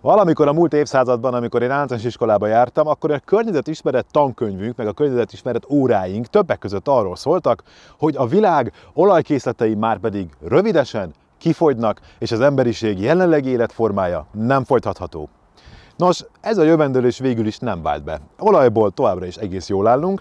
Valamikor a múlt évszázadban, amikor én általános iskolába jártam, akkor a környezetismeret tankönyvünk, meg a környezetismeret óráink többek között arról szóltak, hogy a világ olajkészletei már pedig rövidesen kifogynak, és az emberiség jelenlegi életformája nem folytatható. Nos, ez a jövendőlés végül is nem vált be. Olajból továbbra is egész jól állunk,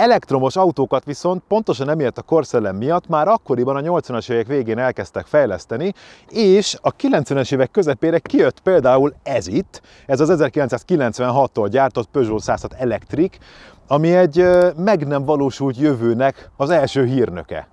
Elektromos autókat viszont pontosan emiatt a korszellem miatt már akkoriban a 80-as évek végén elkezdtek fejleszteni, és a 90-es évek közepére kijött például ez itt, ez az 1996-tól gyártott Peugeot 106 Electric, ami egy meg nem valósult jövőnek az első hírnöke.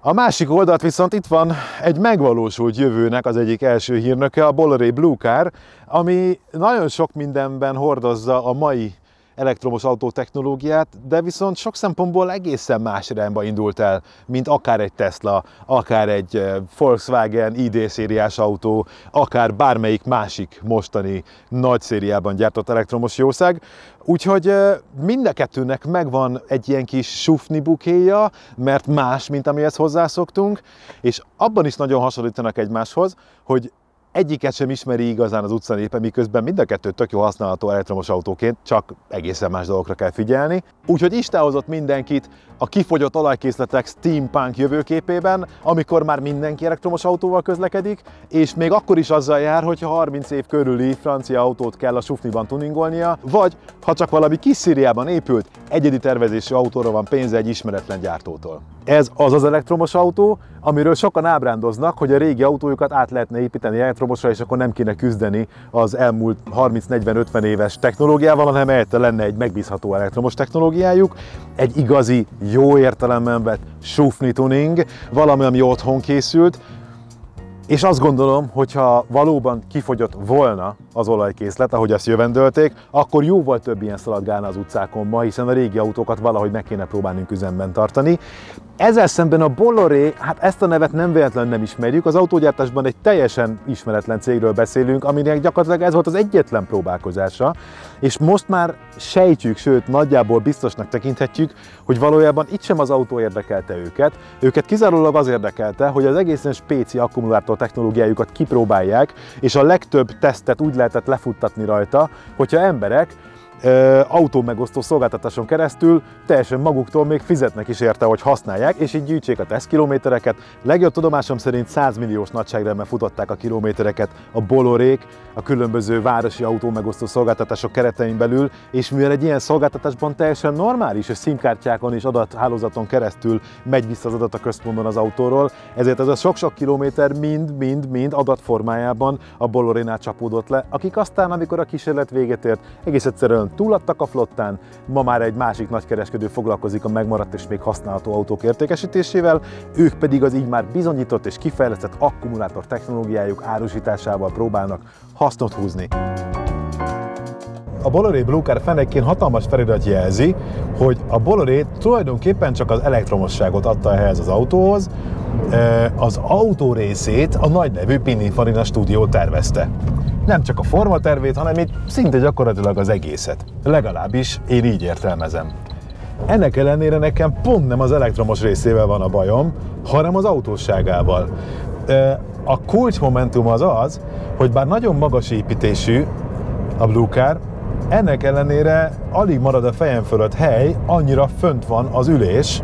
A másik oldalt viszont itt van egy megvalósult jövőnek az egyik első hírnöke, a Bolloré Blue Car, ami nagyon sok mindenben hordozza a mai elektromos autó technológiát, de viszont sok szempontból egészen más irányba indult el, mint akár egy Tesla, akár egy eh, Volkswagen ID szériás autó, akár bármelyik másik mostani nagy szériában gyártott elektromos jószág. Úgyhogy eh, mind a kettőnek megvan egy ilyen kis sufni bukéja, mert más, mint amihez hozzászoktunk, és abban is nagyon hasonlítanak egymáshoz, hogy egyiket sem ismeri igazán az utcanépe, miközben mind a kettő tök jó használható elektromos autóként, csak egészen más dolgokra kell figyelni. Úgyhogy Isten hozott mindenkit a kifogyott olajkészletek steampunk jövőképében, amikor már mindenki elektromos autóval közlekedik, és még akkor is azzal jár, hogyha 30 év körüli francia autót kell a sufniban tuningolnia, vagy ha csak valami kis Szíriában épült, egyedi tervezésű autóra van pénze egy ismeretlen gyártótól. Ez az az elektromos autó, amiről sokan ábrándoznak, hogy a régi autójukat át lehetne építeni elektromosra, és akkor nem kéne küzdeni az elmúlt 30-40-50 éves technológiával, hanem helyette lenne egy megbízható elektromos technológiájuk, egy igazi, jó értelemben vett sufni tuning, valami, ami otthon készült, és azt gondolom, hogyha valóban kifogyott volna az olajkészlet, ahogy azt jövendölték, akkor jóval több ilyen szaladgálna az utcákon ma, hiszen a régi autókat valahogy meg kéne próbálnunk üzemben tartani. Ezzel szemben a Bolloré, hát ezt a nevet nem véletlenül nem ismerjük, az autógyártásban egy teljesen ismeretlen cégről beszélünk, aminek gyakorlatilag ez volt az egyetlen próbálkozása, és most már sejtjük, sőt nagyjából biztosnak tekinthetjük, hogy valójában itt sem az autó érdekelte őket, őket kizárólag az érdekelte, hogy az egészen spéci akkumulátor technológiájukat kipróbálják, és a legtöbb tesztet úgy lehetett lefuttatni rajta, hogyha emberek autómegosztó szolgáltatáson keresztül teljesen maguktól még fizetnek is érte, hogy használják, és így gyűjtsék a tesztkilométereket. Legjobb tudomásom szerint 100 milliós nagyságrendben futották a kilométereket a bolorék, a különböző városi autómegosztó szolgáltatások keretein belül, és mivel egy ilyen szolgáltatásban teljesen normális, hogy szimkártyákon és adathálózaton keresztül megy vissza az adat a központban az autóról, ezért ez a sok-sok kilométer mind-mind-mind adatformájában a Bolorénál csapódott le, akik aztán, amikor a kísérlet véget ért, egész egyszerűen túladtak a flottán, ma már egy másik nagykereskedő foglalkozik a megmaradt és még használható autók értékesítésével, ők pedig az így már bizonyított és kifejlesztett akkumulátor technológiájuk árusításával próbálnak hasznot húzni. A Bolloré Blue Car fenekén hatalmas felirat jelzi, hogy a Bolloré tulajdonképpen csak az elektromosságot adta ehhez az autóhoz, az autó részét a nagy nevű Pininfarina stúdió tervezte nem csak a formatervét, hanem itt szinte gyakorlatilag az egészet. Legalábbis én így értelmezem. Ennek ellenére nekem pont nem az elektromos részével van a bajom, hanem az autósságával. A kulcsmomentum az az, hogy bár nagyon magas építésű a Blue Car, ennek ellenére alig marad a fejem fölött hely, annyira fönt van az ülés,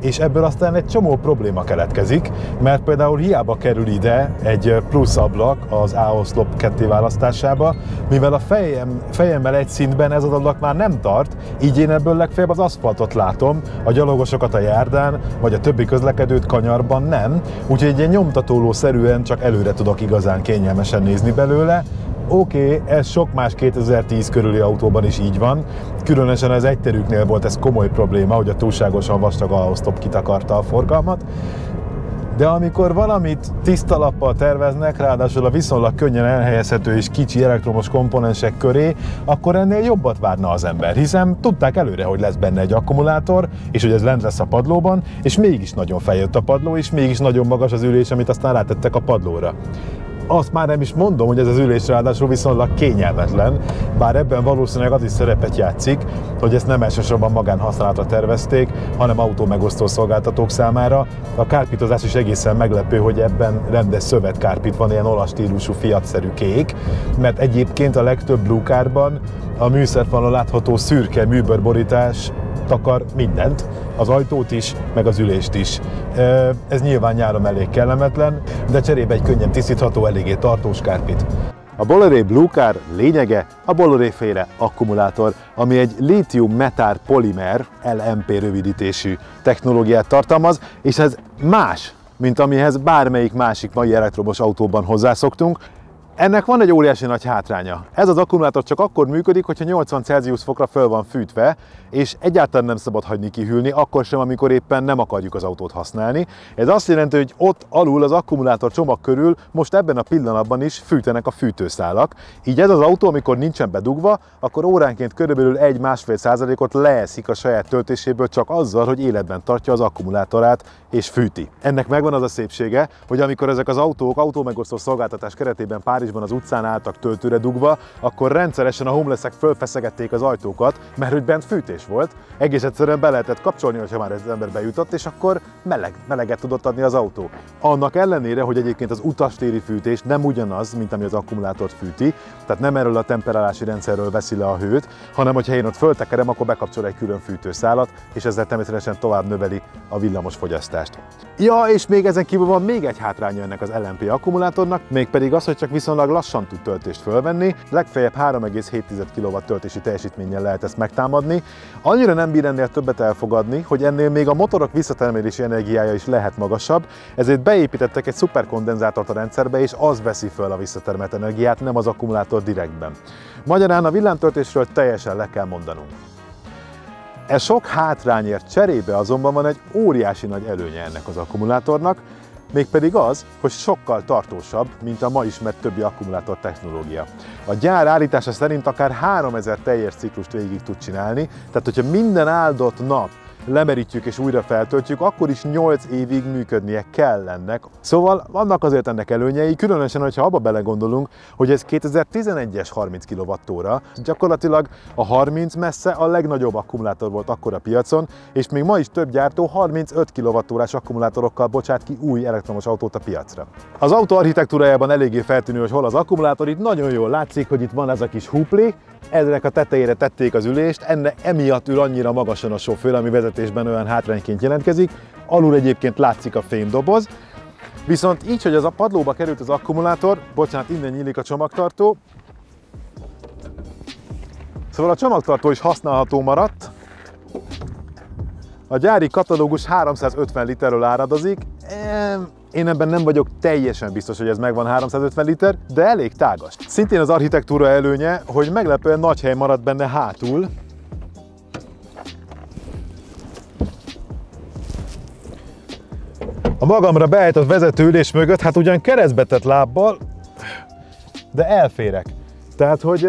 és ebből aztán egy csomó probléma keletkezik, mert például hiába kerül ide egy plusz ablak az A-oszlop ketté választásába, mivel a fejem, fejemmel egy szintben ez az ablak már nem tart, így én ebből legfeljebb az aszfaltot látom, a gyalogosokat a járdán, vagy a többi közlekedőt kanyarban nem, úgyhogy egy ilyen nyomtatóló szerűen csak előre tudok igazán kényelmesen nézni belőle, Oké, okay, ez sok más 2010 körüli autóban is így van, különösen az egyterüknél volt ez komoly probléma, hogy a túlságosan vastag alhoztop kitakarta a forgalmat, de amikor valamit tiszta lappal terveznek, ráadásul a viszonylag könnyen elhelyezhető és kicsi elektromos komponensek köré, akkor ennél jobbat várna az ember, hiszen tudták előre, hogy lesz benne egy akkumulátor, és hogy ez lent lesz a padlóban, és mégis nagyon feljött a padló, és mégis nagyon magas az ülés, amit aztán rátettek a padlóra. Azt már nem is mondom, hogy ez az ülés ráadásul viszonylag kényelmetlen, bár ebben valószínűleg az is szerepet játszik, hogy ezt nem elsősorban magánhasználatra tervezték, hanem autó megosztó szolgáltatók számára. A kárpítozás is egészen meglepő, hogy ebben rendes szövetkárpit van, ilyen olasz stílusú fiatszerű kék, mert egyébként a legtöbb Blue a műszerfalon látható szürke műbőrborítás takar mindent, az ajtót is, meg az ülést is. Ez nyilván nyáron elég kellemetlen, de cserébe egy könnyen tisztítható, eléggé tartós kárpit. A Bolloré Blue Car lényege a Bolloré féle akkumulátor, ami egy lithium metár polimer, LMP rövidítésű technológiát tartalmaz, és ez más, mint amihez bármelyik másik mai elektromos autóban hozzászoktunk, ennek van egy óriási nagy hátránya. Ez az akkumulátor csak akkor működik, hogyha 80 Celsius fokra föl van fűtve, és egyáltalán nem szabad hagyni kihűlni, akkor sem, amikor éppen nem akarjuk az autót használni. Ez azt jelenti, hogy ott alul az akkumulátor csomag körül most ebben a pillanatban is fűtenek a fűtőszálak. Így ez az autó, amikor nincsen bedugva, akkor óránként körülbelül 1-1,5 százalékot leeszik a saját töltéséből csak azzal, hogy életben tartja az akkumulátorát és fűti. Ennek megvan az a szépsége, hogy amikor ezek az autók autómegosztó szolgáltatás keretében Párizsban az utcán álltak töltőre dugva, akkor rendszeresen a homelessek fölfeszegették az ajtókat, mert hogy bent fűtés volt. Egész egyszerűen be lehetett kapcsolni, hogyha már az ember bejutott, és akkor meleg, meleget tudott adni az autó. Annak ellenére, hogy egyébként az utastéri fűtés nem ugyanaz, mint ami az akkumulátort fűti, tehát nem erről a temperálási rendszerről veszi le a hőt, hanem hogyha én ott föltekerem, akkor bekapcsol egy külön fűtőszálat, és ezzel természetesen tovább növeli a villamos fogyasztást. Ja, és még ezen kívül van még egy hátránya ennek az LNP akkumulátornak, mégpedig az, hogy csak viszonylag lassan tud töltést fölvenni, legfeljebb 3,7 kW töltési teljesítménnyel lehet ezt megtámadni. Annyira nem bír ennél többet elfogadni, hogy ennél még a motorok visszatermelési energiája is lehet magasabb, ezért beépítettek egy szuperkondenzátort a rendszerbe, és az veszi föl a visszatermelt energiát, nem az akkumulátor direktben. Magyarán a villámtöltésről teljesen le kell mondanunk. Ez sok hátrányért cserébe azonban van egy óriási nagy előnye ennek az akkumulátornak, mégpedig az, hogy sokkal tartósabb, mint a ma ismert többi akkumulátor technológia. A gyár állítása szerint akár 3000 teljes ciklust végig tud csinálni, tehát hogyha minden áldott nap lemerítjük és újra feltöltjük, akkor is 8 évig működnie kell ennek. Szóval vannak azért ennek előnyei, különösen, hogyha abba belegondolunk, hogy ez 2011-es 30 kWh, gyakorlatilag a 30 messze a legnagyobb akkumulátor volt akkor a piacon, és még ma is több gyártó 35 kwh akkumulátorokkal bocsát ki új elektromos autót a piacra. Az autó architektúrájában eléggé feltűnő, hogy hol az akkumulátor, itt nagyon jól látszik, hogy itt van ez a kis hupli, ezek a tetejére tették az ülést, enne emiatt ül annyira magasan a sofőr, ami vezetésben olyan hátrányként jelentkezik. Alul egyébként látszik a fémdoboz, Viszont így, hogy az a padlóba került az akkumulátor, bocsánat, innen nyílik a csomagtartó, Szóval a csomagtartó is használható maradt. A gyári katalógus 350 literről áradozik. Én ebben nem vagyok teljesen biztos, hogy ez megvan 350 liter, de elég tágas. Szintén az architektúra előnye, hogy meglepően nagy hely maradt benne hátul, A magamra beállított vezetőülés mögött, hát ugyan keresztbetett lábbal, de elférek. Tehát, hogy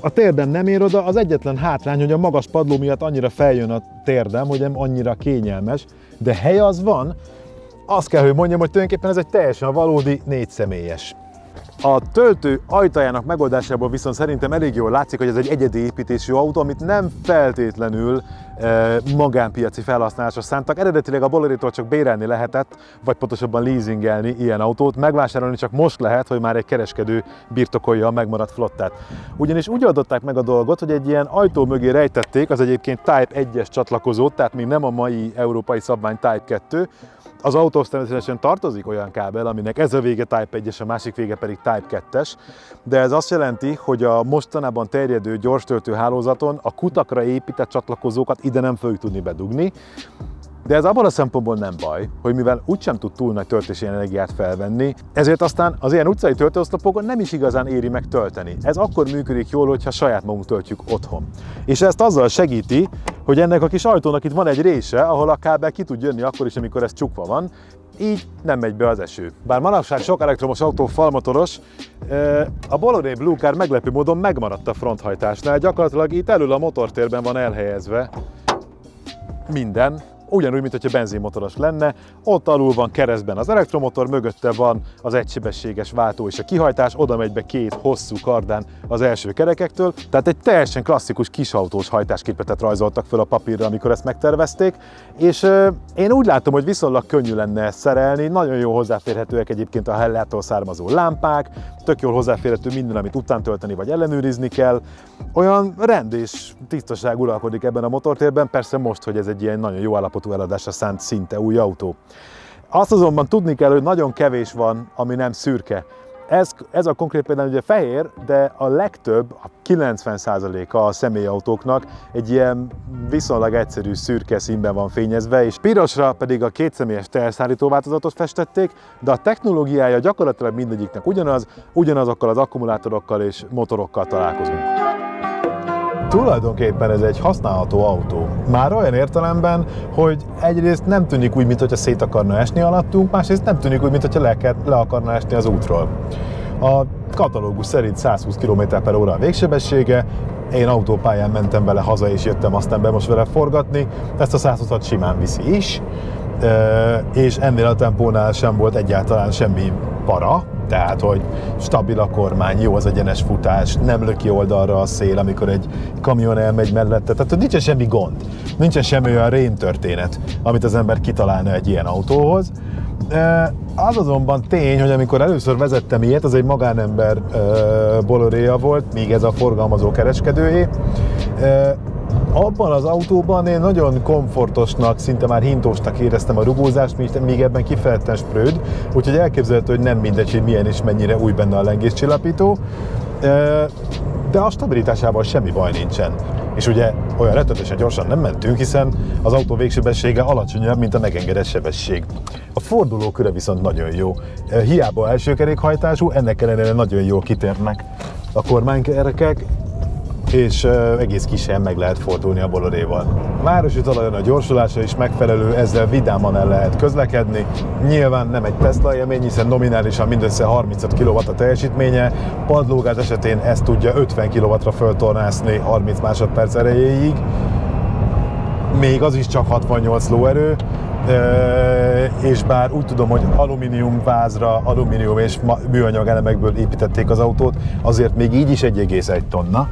a térdem nem ér oda, az egyetlen hátrány, hogy a magas padló miatt annyira feljön a térdem, hogy nem annyira kényelmes, de hely az van, azt kell, hogy mondjam, hogy tulajdonképpen ez egy teljesen valódi személyes. A töltő ajtajának megoldásából viszont szerintem elég jól látszik, hogy ez egy egyedi építésű autó, amit nem feltétlenül magánpiaci felhasználásra szántak. Eredetileg a Bolerétól csak bérelni lehetett, vagy pontosabban leasingelni ilyen autót. Megvásárolni csak most lehet, hogy már egy kereskedő birtokolja a megmaradt flottát. Ugyanis úgy adották meg a dolgot, hogy egy ilyen ajtó mögé rejtették az egyébként Type 1-es csatlakozót, tehát még nem a mai európai szabvány Type 2, az autóhoz természetesen tartozik olyan kábel, aminek ez a vége Type 1-es, a másik vége pedig Type 2-es, de ez azt jelenti, hogy a mostanában terjedő gyors hálózaton a kutakra épített csatlakozókat ide nem fogjuk tudni bedugni, de ez abban a szempontból nem baj, hogy mivel úgysem tud túl nagy töltési energiát felvenni, ezért aztán az ilyen utcai töltőoszlopokon nem is igazán éri meg tölteni. Ez akkor működik jól, hogyha saját magunk töltjük otthon. És ezt azzal segíti, hogy ennek a kis ajtónak itt van egy része, ahol a kábel ki tud jönni akkor is, amikor ez csukva van, így nem megy be az eső. Bár manapság sok elektromos autó falmotoros, a Bolloré Blue Car meglepő módon megmaradt a fronthajtásnál. Gyakorlatilag itt elől a motortérben van elhelyezve minden, ugyanúgy, mint hogyha benzinmotoros lenne. Ott alul van keresztben az elektromotor, mögötte van az egysebességes váltó és a kihajtás, oda megy be két hosszú kardán az első kerekektől. Tehát egy teljesen klasszikus kisautós hajtásképletet rajzoltak fel a papírra, amikor ezt megtervezték, és én úgy látom, hogy viszonylag könnyű lenne ezt szerelni, nagyon jó hozzáférhetőek egyébként a hellától származó lámpák, tök jól hozzáférhető minden, amit után tölteni vagy ellenőrizni kell. Olyan rend és tisztaság uralkodik ebben a motortérben, persze most, hogy ez egy ilyen nagyon jó állapotú eladásra szánt szinte új autó. Azt azonban tudni kell, hogy nagyon kevés van, ami nem szürke. Ez, ez a konkrét például ugye fehér, de a legtöbb, a 90%-a a személyautóknak egy ilyen viszonylag egyszerű szürke színben van fényezve, és pirosra pedig a kétszemélyes teherszállító változatot festették, de a technológiája gyakorlatilag mindegyiknek ugyanaz, ugyanazokkal az akkumulátorokkal és motorokkal találkozunk. Tulajdonképpen ez egy használható autó. Már olyan értelemben, hogy egyrészt nem tűnik úgy, mintha szét akarna esni alattunk, másrészt nem tűnik úgy, mintha le, le akarna esni az útról. A katalógus szerint 120 km óra a végsebessége, én autópályán mentem vele haza és jöttem aztán be most vele forgatni, ezt a 120 simán viszi is, és ennél a tempónál sem volt egyáltalán semmi para, tehát, hogy stabil a kormány, jó az egyenes futás, nem löki oldalra a szél, amikor egy kamion elmegy mellette. Tehát, hogy nincsen semmi gond. Nincsen semmi olyan rém történet, amit az ember kitalálna egy ilyen autóhoz. Az azonban tény, hogy amikor először vezettem ilyet, az egy magánember boloréja volt, míg ez a forgalmazó kereskedőjé abban az autóban én nagyon komfortosnak, szinte már hintósnak éreztem a rugózást, míg ebben kifejezetten spröd, úgyhogy elképzelhető, hogy nem mindegy, hogy milyen és mennyire új benne a lengéscsillapító, de a stabilitásával semmi baj nincsen. És ugye olyan rettetesen gyorsan nem mentünk, hiszen az autó végsebessége alacsonyabb, mint a megengedett sebesség. A fordulóköre viszont nagyon jó. Hiába első kerékhajtású, ennek ellenére nagyon jól kitérnek a kormánykerekek, és egész kisen meg lehet fordulni a boloréval. A városi talajon a gyorsulása is megfelelő, ezzel vidáman el lehet közlekedni. Nyilván nem egy Tesla élmény, hiszen nominálisan mindössze 35 kW a teljesítménye, padlógáz esetén ezt tudja 50 kW-ra föltornászni 30 másodperc erejéig. Még az is csak 68 lóerő, és bár úgy tudom, hogy alumínium vázra, alumínium és műanyag elemekből építették az autót, azért még így is 1,1 tonna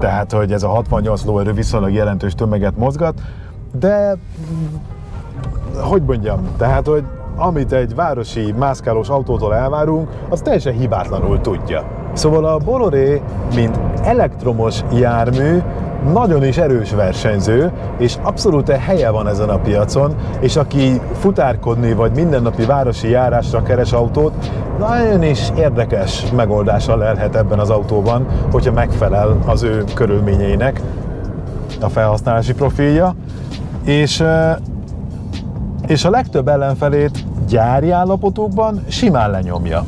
tehát hogy ez a 68 lóerő viszonylag jelentős tömeget mozgat, de hogy mondjam, tehát hogy amit egy városi mászkálós autótól elvárunk, az teljesen hibátlanul tudja. Szóval a Boloré, mint elektromos jármű, nagyon is erős versenyző, és abszolút helye van ezen a piacon, és aki futárkodni vagy mindennapi városi járásra keres autót, nagyon is érdekes megoldással lelhet ebben az autóban, hogyha megfelel az ő körülményeinek a felhasználási profilja, és, és a legtöbb ellenfelét gyári állapotokban simán lenyomja.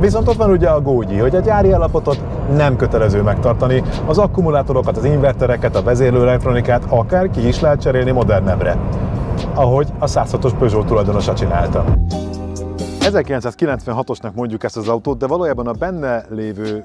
Viszont ott van ugye a gógyi, hogy a gyári állapotot nem kötelező megtartani, az akkumulátorokat, az invertereket, a vezérlő elektronikát akár ki is lehet cserélni modernebbre, ahogy a 106-os Peugeot tulajdonosa csinálta. 1996-osnak mondjuk ezt az autót, de valójában a benne lévő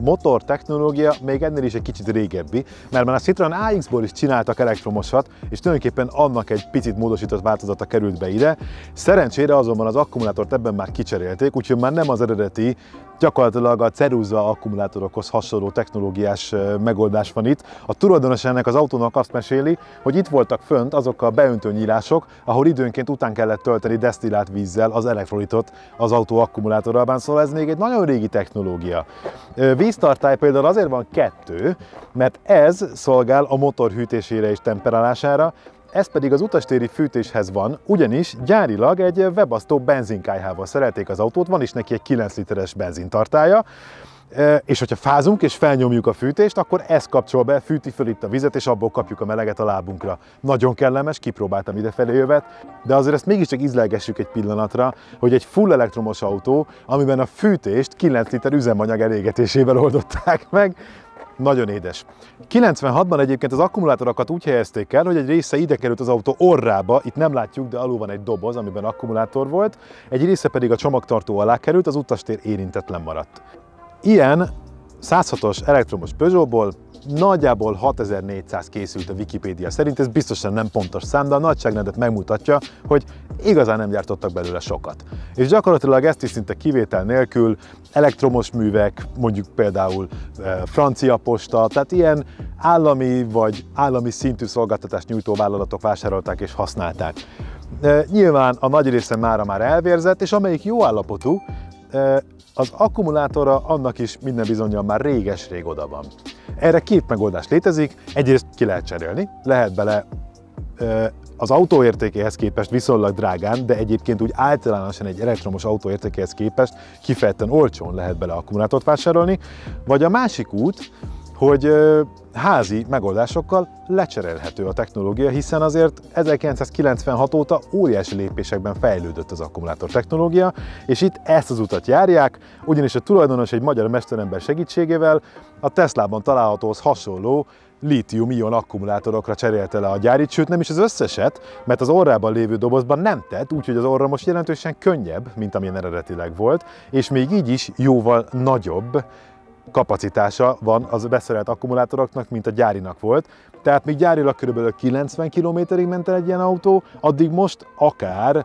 motor technológia még ennél is egy kicsit régebbi, mert már a Citroen AX-ból is csináltak elektromosat, és tulajdonképpen annak egy picit módosított változata került be ide. Szerencsére azonban az akkumulátort ebben már kicserélték, úgyhogy már nem az eredeti gyakorlatilag a ceruza akkumulátorokhoz hasonló technológiás megoldás van itt. A tulajdonos ennek az autónak azt meséli, hogy itt voltak fönt azok a beöntő nyílások, ahol időnként után kellett tölteni desztillált vízzel az elektrolitot az autó akkumulátorában, szóval ez még egy nagyon régi technológia. Víztartály például azért van kettő, mert ez szolgál a motor hűtésére és temperálására, ez pedig az utastéri fűtéshez van, ugyanis gyárilag egy webasztó benzinkájhával szerelték az autót, van is neki egy 9 literes benzintartája, és hogyha fázunk és felnyomjuk a fűtést, akkor ez kapcsol be, fűti föl itt a vizet, és abból kapjuk a meleget a lábunkra. Nagyon kellemes, kipróbáltam idefelé jövet, de azért ezt mégiscsak ízlelgessük egy pillanatra, hogy egy full elektromos autó, amiben a fűtést 9 liter üzemanyag elégetésével oldották meg, nagyon édes. 96-ban egyébként az akkumulátorokat úgy helyezték el, hogy egy része ide került az autó orrába, itt nem látjuk, de alul van egy doboz, amiben akkumulátor volt, egy része pedig a csomagtartó alá került, az utastér érintetlen maradt. Ilyen 106-os elektromos Peugeotból nagyjából 6400 készült a Wikipédia szerint, ez biztosan nem pontos szám, de a nagyságrendet megmutatja, hogy igazán nem gyártottak belőle sokat. És gyakorlatilag ezt is szinte kivétel nélkül elektromos művek, mondjuk például e, francia posta, tehát ilyen állami vagy állami szintű szolgáltatást nyújtó vállalatok vásárolták és használták. E, nyilván a nagy része mára már elvérzett, és amelyik jó állapotú, az akkumulátora annak is minden bizonyal már réges-rég oda van. Erre két megoldás létezik, egyrészt ki lehet cserélni, lehet bele az autó értékéhez képest viszonylag drágán, de egyébként úgy általánosan egy elektromos autó értékéhez képest kifejezetten olcsón lehet bele akkumulátort vásárolni, vagy a másik út, hogy házi megoldásokkal lecserélhető a technológia, hiszen azért 1996 óta óriási lépésekben fejlődött az akkumulátor technológia, és itt ezt az utat járják, ugyanis a tulajdonos egy magyar mesterember segítségével a Teslában találhatóhoz hasonló lítium-ion akkumulátorokra cserélte le a gyárit, sőt nem is az összeset, mert az orrában lévő dobozban nem tett, úgyhogy az orra most jelentősen könnyebb, mint amilyen eredetileg volt, és még így is jóval nagyobb kapacitása van az beszerelt akkumulátoroknak, mint a gyárinak volt. Tehát még gyárilag kb. 90 km-ig ment el egy ilyen autó, addig most akár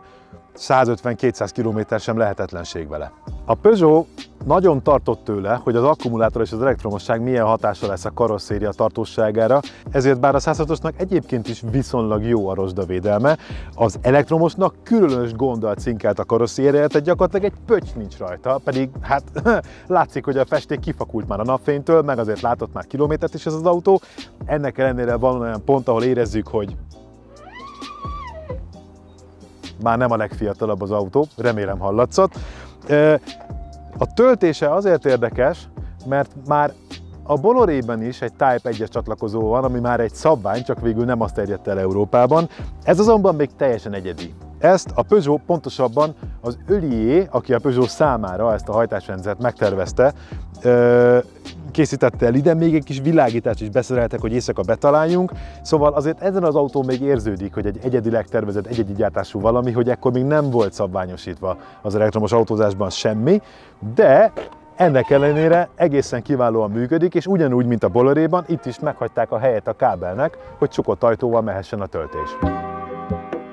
150-200 km sem lehetetlenség vele. A Peugeot nagyon tartott tőle, hogy az akkumulátor és az elektromosság milyen hatása lesz a karosszéria tartóságára, ezért bár a 106-osnak egyébként is viszonylag jó a rozsdavédelme, az elektromosnak különös gonddal cinkelt a karosszériája, tehát gyakorlatilag egy pöcs nincs rajta, pedig hát látszik, hogy a festék kifakult már a napfénytől, meg azért látott már kilométert is ez az autó. Ennek ellenére van olyan pont, ahol érezzük, hogy már nem a legfiatalabb az autó, remélem hallatszott. A töltése azért érdekes, mert már a Bolorében is egy Type 1-es csatlakozó van, ami már egy szabvány, csak végül nem azt terjedt el Európában. Ez azonban még teljesen egyedi. Ezt a Peugeot pontosabban az Ölié, aki a Peugeot számára ezt a hajtásrendszert megtervezte, készítette el ide, még egy kis világítást is beszereltek, hogy éjszaka betaláljunk, szóval azért ezen az autó még érződik, hogy egy egyedileg tervezett, egyedi gyártású valami, hogy ekkor még nem volt szabványosítva az elektromos autózásban semmi, de ennek ellenére egészen kiválóan működik, és ugyanúgy, mint a Boloréban, itt is meghagyták a helyet a kábelnek, hogy csukott ajtóval mehessen a töltés.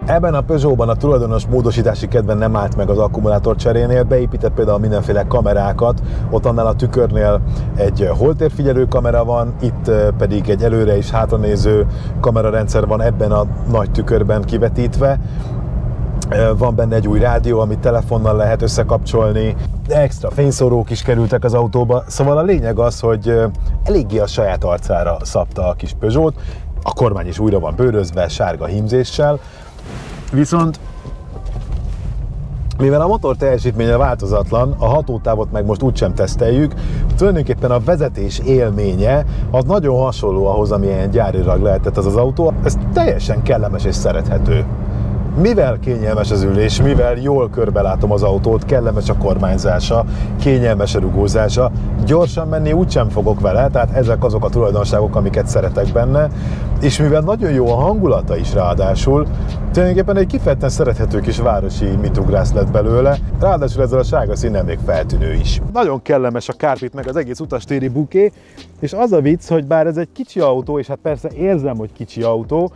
Ebben a Peugeotban a tulajdonos módosítási kedven nem állt meg az akkumulátor cserénél, beépített például mindenféle kamerákat, ott annál a tükörnél egy holtérfigyelő kamera van, itt pedig egy előre és hátranéző kamerarendszer van ebben a nagy tükörben kivetítve, van benne egy új rádió, amit telefonnal lehet összekapcsolni, extra fényszórók is kerültek az autóba, szóval a lényeg az, hogy eléggé a saját arcára szabta a kis Peugeot, a kormány is újra van bőrözve, sárga hímzéssel, Viszont mivel a motor teljesítménye változatlan, a hatótávot meg most úgysem teszteljük, tulajdonképpen a vezetés élménye az nagyon hasonló ahhoz, amilyen gyárilag lehetett az az autó. Ez teljesen kellemes és szerethető mivel kényelmes az ülés, mivel jól körbelátom az autót, kellemes a kormányzása, kényelmes a rugózása, gyorsan menni úgysem fogok vele, tehát ezek azok a tulajdonságok, amiket szeretek benne, és mivel nagyon jó a hangulata is ráadásul, tulajdonképpen egy kifejezetten szerethető kis városi mitugrász lett belőle, ráadásul ezzel a sárga színnel még feltűnő is. Nagyon kellemes a kárpit meg az egész utastéri buké, és az a vicc, hogy bár ez egy kicsi autó, és hát persze érzem, hogy kicsi autó,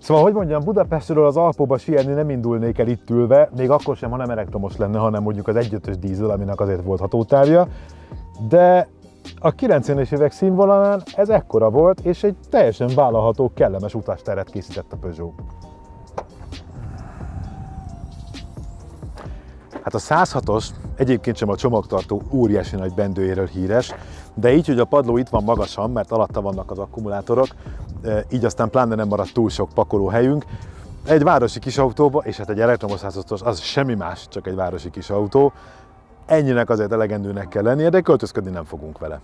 Szóval, hogy mondjam, Budapestről az Alpóba sietni nem indulnék el itt ülve, még akkor sem, ha nem elektromos lenne, hanem mondjuk az 1.5-ös dízel, aminek azért volt hatótávja. De a 90-es évek színvonalán ez ekkora volt, és egy teljesen vállalható, kellemes utasteret készített a Peugeot. Hát a 106-os egyébként sem a csomagtartó óriási nagy bendőjéről híres, de így, hogy a padló itt van magasan, mert alatta vannak az akkumulátorok, így aztán pláne nem maradt túl sok pakolóhelyünk. Egy városi kis autóba, és hát egy elektromos 106-os, az semmi más, csak egy városi kis autó. Ennyinek azért elegendőnek kell lennie, de költözködni nem fogunk vele.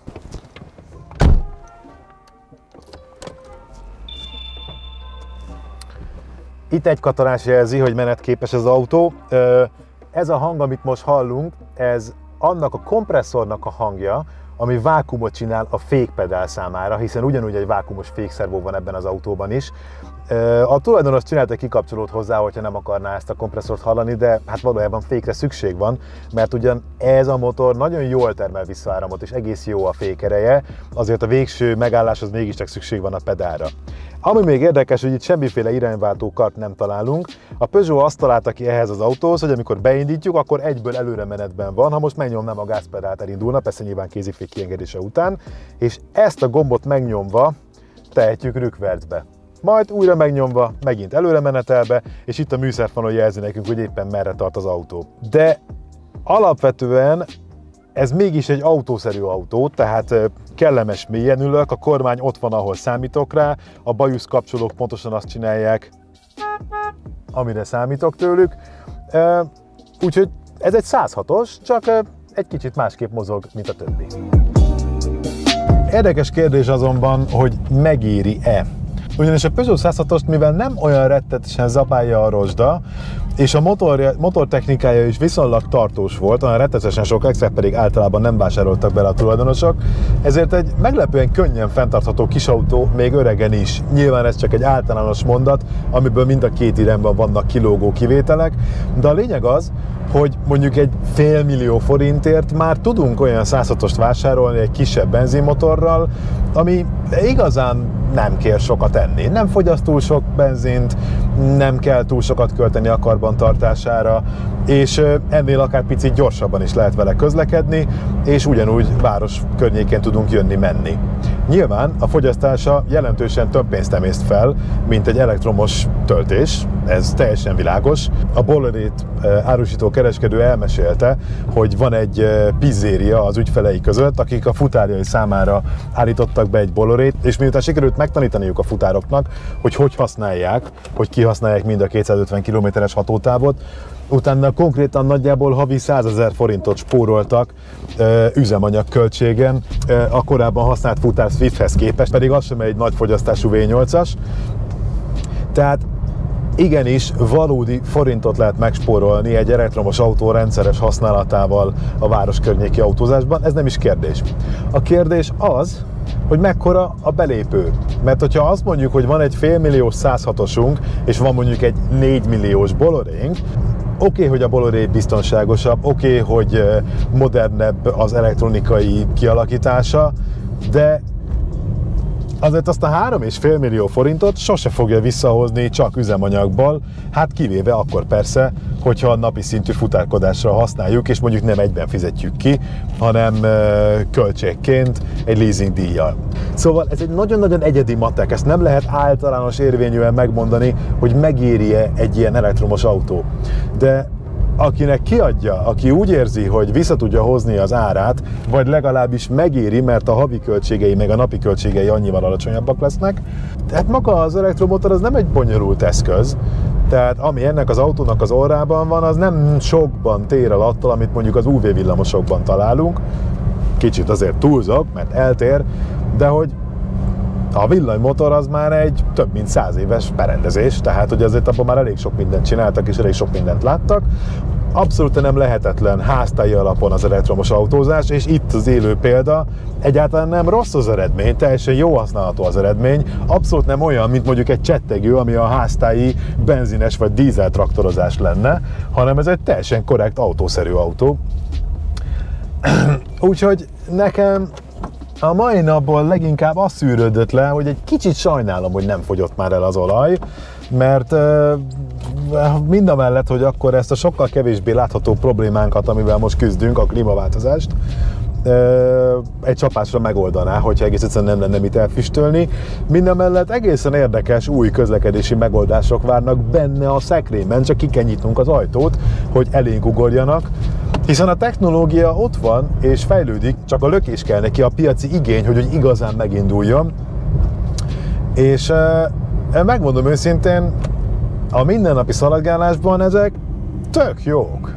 Itt egy katarás jelzi, hogy menetképes az autó. Ez a hang, amit most hallunk, ez annak a kompresszornak a hangja, ami vákumot csinál a fékpedál számára, hiszen ugyanúgy egy vákumos fékszervó van ebben az autóban is. A tulajdonos csinált egy kikapcsolót hozzá, hogyha nem akarná ezt a kompresszort hallani, de hát valójában fékre szükség van, mert ugyan ez a motor nagyon jól termel visszaáramot, és egész jó a fékereje, azért a végső megálláshoz mégiscsak szükség van a pedálra. Ami még érdekes, hogy itt semmiféle irányváltó kart nem találunk. A Peugeot azt találta ki ehhez az autóhoz, hogy amikor beindítjuk, akkor egyből előre menetben van, ha most megnyomnám a gázpedált elindulna, persze nyilván kézifék kiengedése után, és ezt a gombot megnyomva tehetjük rükvercbe. Majd újra megnyomva, megint előre menetelbe, és itt a műszerfanon jelzi nekünk, hogy éppen merre tart az autó. De alapvetően ez mégis egy autószerű autó, tehát kellemes mélyen ülök, a kormány ott van, ahol számítok rá, a bajusz kapcsolók pontosan azt csinálják, amire számítok tőlük. Úgyhogy ez egy 106-os, csak egy kicsit másképp mozog, mint a többi. Érdekes kérdés azonban, hogy megéri-e ugyanis a Peugeot 106 mivel nem olyan rettetesen zabálja a rozsda, és a motor, motortechnikája is viszonylag tartós volt, olyan rettetesen sok extra pedig általában nem vásároltak bele a tulajdonosok, ezért egy meglepően könnyen fenntartható kis autó, még öregen is. Nyilván ez csak egy általános mondat, amiből mind a két irányban vannak kilógó kivételek, de a lényeg az, hogy mondjuk egy fél millió forintért már tudunk olyan 106-ost vásárolni egy kisebb benzinmotorral, ami igazán nem kér sokat enni. Nem fogyaszt túl sok benzint, nem kell túl sokat költeni a karbantartására, és ennél akár picit gyorsabban is lehet vele közlekedni, és ugyanúgy város környékén tudunk jönni-menni. Nyilván a fogyasztása jelentősen több pénzt emészt fel, mint egy elektromos töltés, ez teljesen világos. A Bollerét árusító kereskedő elmesélte, hogy van egy pizzéria az ügyfelei között, akik a futárjai számára állítottak be egy Bollerét, és miután sikerült megtanítaniuk a futároknak, hogy hogy használják, hogy kihasználják mind a 250 kilométeres hatótávot, utána konkrétan nagyjából havi 100 ezer forintot spóroltak üzemanyag költségen ö, a korábban használt futár Swifthez képest, pedig az sem egy nagy fogyasztású V8-as. Tehát igenis valódi forintot lehet megspórolni egy elektromos autó rendszeres használatával a város környéki autózásban, ez nem is kérdés. A kérdés az, hogy mekkora a belépő. Mert hogyha azt mondjuk, hogy van egy félmilliós 106-osunk, és van mondjuk egy 4 milliós bolorénk, Oké, okay, hogy a Boloré biztonságosabb, oké, okay, hogy modernebb az elektronikai kialakítása, de azért azt a 3,5 millió forintot sose fogja visszahozni csak üzemanyagból, hát kivéve akkor persze, hogyha a napi szintű futárkodásra használjuk, és mondjuk nem egyben fizetjük ki, hanem költségként egy leasing díjjal. Szóval ez egy nagyon-nagyon egyedi matek, ezt nem lehet általános érvényűen megmondani, hogy megéri-e egy ilyen elektromos autó. De akinek kiadja, aki úgy érzi, hogy vissza tudja hozni az árát, vagy legalábbis megéri, mert a havi költségei meg a napi költségei annyival alacsonyabbak lesznek. Tehát maga az elektromotor az nem egy bonyolult eszköz, tehát ami ennek az autónak az orrában van, az nem sokban tér el attól, amit mondjuk az UV villamosokban találunk. Kicsit azért túlzok, mert eltér, de hogy a villanymotor az már egy több mint száz éves berendezés, tehát hogy azért abban már elég sok mindent csináltak és elég sok mindent láttak. Abszolút nem lehetetlen háztai alapon az elektromos autózás, és itt az élő példa, egyáltalán nem rossz az eredmény, teljesen jó használható az eredmény, abszolút nem olyan, mint mondjuk egy csettegő, ami a háztái benzines vagy dízel traktorozás lenne, hanem ez egy teljesen korrekt autószerű autó. Úgyhogy nekem a mai napból leginkább az szűrődött le, hogy egy kicsit sajnálom, hogy nem fogyott már el az olaj, mert mind a mellett, hogy akkor ezt a sokkal kevésbé látható problémánkat, amivel most küzdünk, a klímaváltozást, egy csapásra megoldaná, hogyha egész egyszerűen nem lenne mit elfüstölni. Minden mellett egészen érdekes új közlekedési megoldások várnak benne a szekrényben, csak ki kell nyitnunk az ajtót, hogy elénk ugorjanak, hiszen a technológia ott van és fejlődik, csak a lökés kell neki, a piaci igény, hogy, hogy igazán meginduljon. És megmondom őszintén, a mindennapi szaladgálásban ezek tök jók.